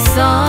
song.